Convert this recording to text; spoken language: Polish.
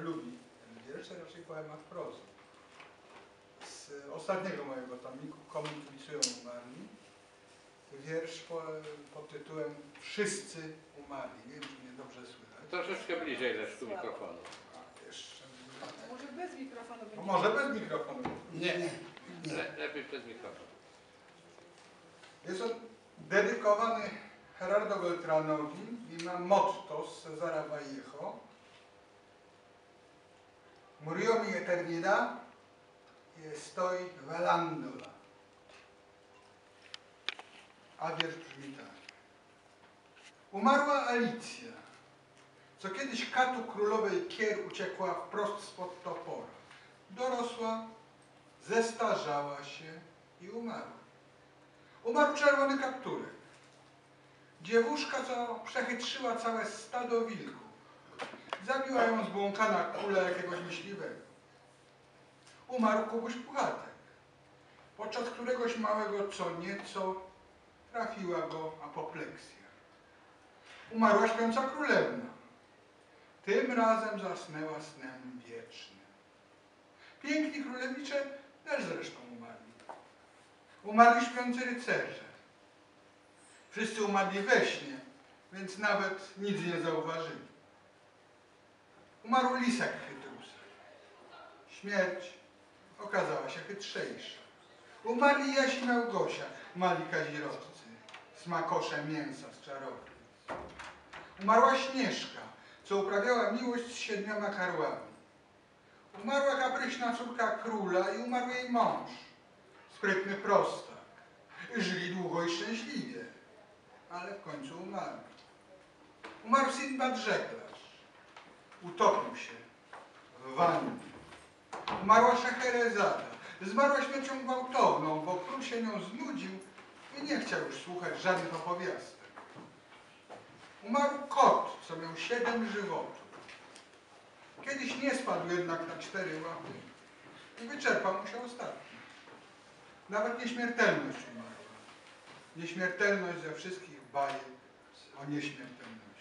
lubi ten wiersz, a raczej poemat prozy. Z ostatniego mojego tomiku, Komu kibicują umarli, wiersz po, pod tytułem Wszyscy umarli. Nie wiem, czy mnie dobrze słychać. Troszeczkę bliżej Leszku mikrofonu. A, jeszcze. Może bez mikrofonu No będzie. może bez mikrofonu. Nie, Le, lepiej przez mikrofon. Jest on dedykowany Gerardo Beltranowi i ma motto z Cezara Vallejo. Murió mi eternidad y estoy velándola. A wiersz brzmi. Umarła Alicja, co kiedyś katu królowej Kier uciekła wprost spod topora. Dorosła, zestarzała się i umarła. Umarł czerwony kapturek. Dziewuszka, co przechytrzyła całe stado wilków. Zabiła ją zbłąkana kula jakiegoś myśliwego. Umarł Kubuś Puchatek, podczas któregoś małego co nieco trafiła go apopleksja. Umarła śpiąca królewna. Tym razem zasnęła snem wiecznym. Piękni królewicze też zresztą umarli. Umarli śpiący rycerze. Wszyscy umarli we śnie, więc nawet nic nie zauważyli. Umarł lisek chytrusek. Śmierć okazała się chytrzejsza. Umarli Jaś i Małgosia, mali kazirodcy, smakosze mięsa z czarowni. Umarła Śnieżka, co uprawiała miłość z siedmioma karłami. Umarła kapryśna córka króla i umarł jej mąż, sprytny prostak. Żyli długo i szczęśliwie, ale w końcu umarł. Umarł Sinbad żeglarz. Utopił się w wannie. Umarła Szeherezada. Zmarła śmiercią gwałtowną, bo król się nią znudził i nie chciał już słuchać żadnych opowiastek. Umarł kot, co miał siedem żywotów. Kiedyś nie spadł jednak na cztery łapy i wyczerpał mu się ostatni. Nawet nieśmiertelność umarła. Nieśmiertelność ze wszystkich bajek o nieśmiertelności.